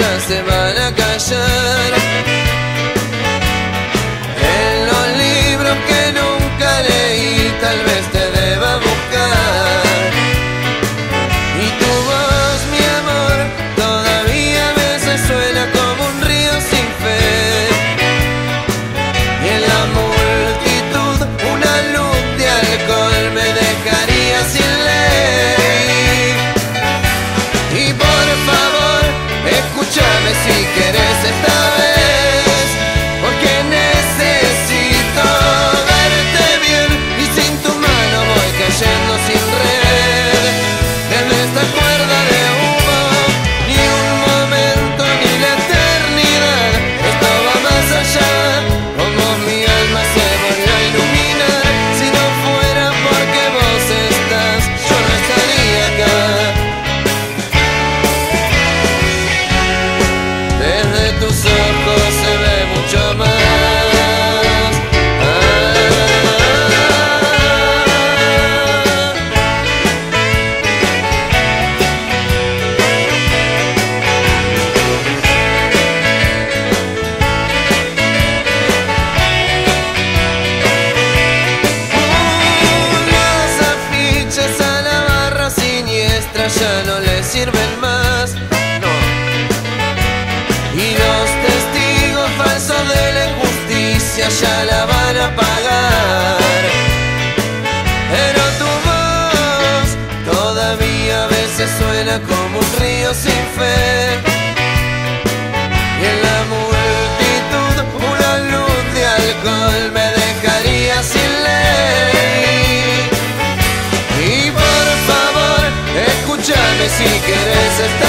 emotions ya no le sirven más. No. Y los testigos falsos de la injusticia ya la van a pagar. Pero tu voz todavía a veces suena como un río sin fe. Y en la multitud una luz de alcohol. si quieres estar.